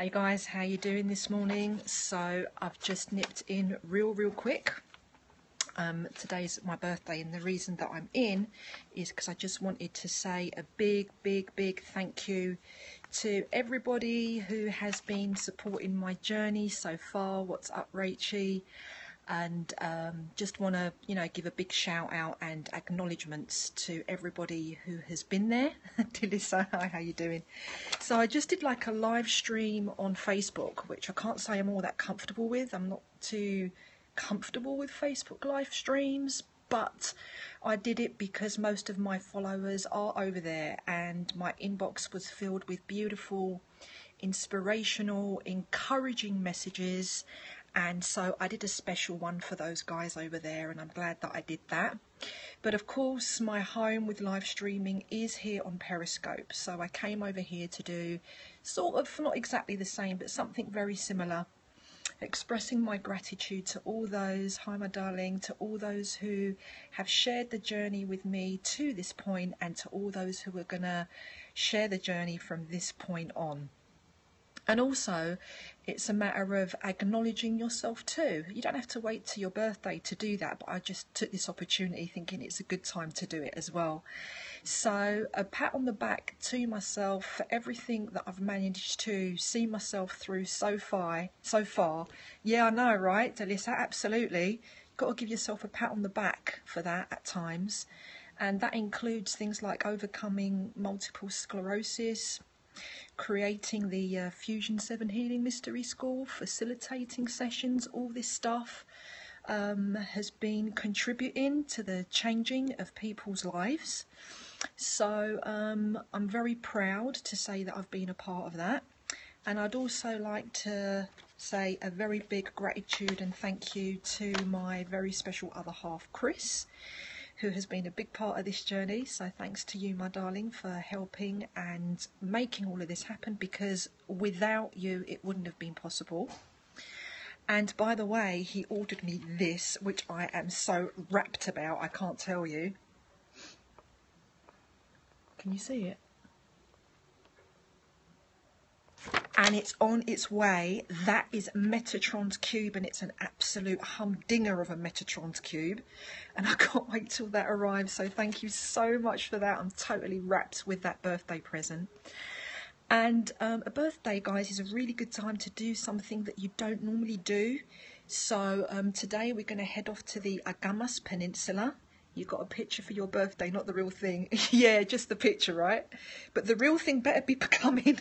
Hey guys, how you doing this morning? So I've just nipped in real, real quick. Um, today's my birthday, and the reason that I'm in is because I just wanted to say a big, big, big thank you to everybody who has been supporting my journey so far. What's up, Rachie? And um, just want to you know give a big shout out and acknowledgements to everybody who has been there. Dilisa, hi how you doing? So I just did like a live stream on Facebook which I can't say I'm all that comfortable with. I'm not too comfortable with Facebook live streams but I did it because most of my followers are over there and my inbox was filled with beautiful inspirational encouraging messages and so I did a special one for those guys over there and I'm glad that I did that. But of course my home with live streaming is here on Periscope. So I came over here to do sort of not exactly the same but something very similar expressing my gratitude to all those hi my darling to all those who have shared the journey with me to this point and to all those who are gonna share the journey from this point on and also, it's a matter of acknowledging yourself too. You don't have to wait to your birthday to do that, but I just took this opportunity thinking it's a good time to do it as well. So, a pat on the back to myself for everything that I've managed to see myself through so far. So far, yeah, I know, right, Delissa? Absolutely. Got to give yourself a pat on the back for that at times, and that includes things like overcoming multiple sclerosis creating the uh, Fusion 7 Healing Mystery School, facilitating sessions, all this stuff um, has been contributing to the changing of people's lives. So um, I'm very proud to say that I've been a part of that. And I'd also like to say a very big gratitude and thank you to my very special other half, Chris who has been a big part of this journey. So thanks to you, my darling, for helping and making all of this happen because without you, it wouldn't have been possible. And by the way, he ordered me this, which I am so rapt about, I can't tell you. Can you see it? And it's on its way. That is Metatron's cube, and it's an absolute humdinger of a Metatron's cube. And I can't wait till that arrives. So thank you so much for that. I'm totally wrapped with that birthday present. And um, a birthday, guys, is a really good time to do something that you don't normally do. So um, today we're going to head off to the Akamas Peninsula. You got a picture for your birthday, not the real thing. yeah, just the picture, right? But the real thing better be coming.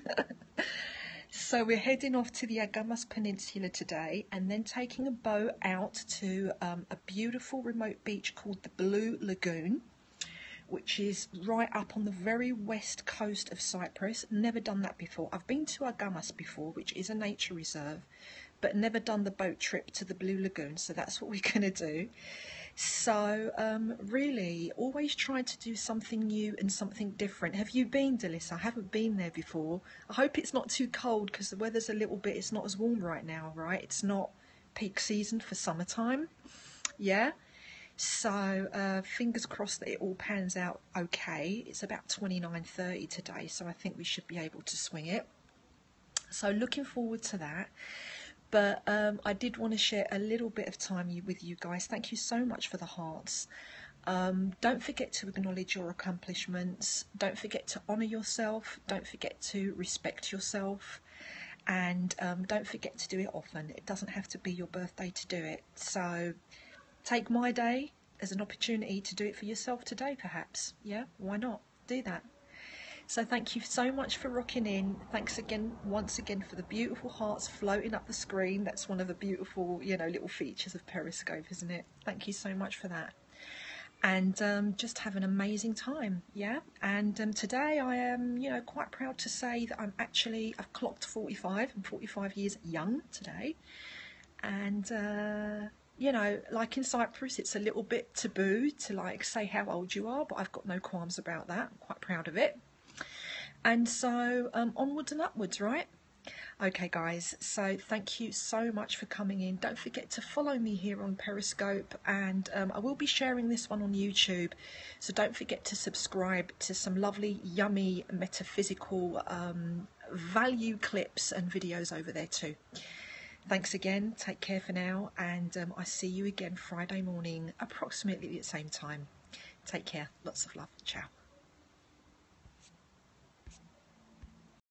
So we're heading off to the Akamas Peninsula today and then taking a boat out to um, a beautiful remote beach called the Blue Lagoon, which is right up on the very west coast of Cyprus. Never done that before. I've been to Akamas before, which is a nature reserve, but never done the boat trip to the Blue Lagoon, so that's what we're going to do. So, um, really, always try to do something new and something different. Have you been, Delis? I haven't been there before. I hope it's not too cold because the weather's a little bit, it's not as warm right now, right? It's not peak season for summertime. Yeah? So, uh, fingers crossed that it all pans out okay. It's about 29.30 today, so I think we should be able to swing it. So, looking forward to that. But um, I did want to share a little bit of time with you guys. Thank you so much for the hearts. Um, don't forget to acknowledge your accomplishments. Don't forget to honour yourself. Don't forget to respect yourself. And um, don't forget to do it often. It doesn't have to be your birthday to do it. So take my day as an opportunity to do it for yourself today, perhaps. Yeah, why not? Do that. So thank you so much for rocking in. Thanks again, once again, for the beautiful hearts floating up the screen. That's one of the beautiful, you know, little features of Periscope, isn't it? Thank you so much for that. And um, just have an amazing time, yeah. And um, today I am, you know, quite proud to say that I'm actually I've clocked 45. I'm 45 years young today, and. Uh, you know, like in Cyprus, it's a little bit taboo to like say how old you are, but I've got no qualms about that. I'm quite proud of it. And so um, onwards and upwards, right? Okay, guys, so thank you so much for coming in. Don't forget to follow me here on Periscope, and um, I will be sharing this one on YouTube. So don't forget to subscribe to some lovely, yummy, metaphysical um, value clips and videos over there too. Thanks again. Take care for now, and um, I see you again Friday morning, approximately at the same time. Take care. Lots of love. Ciao.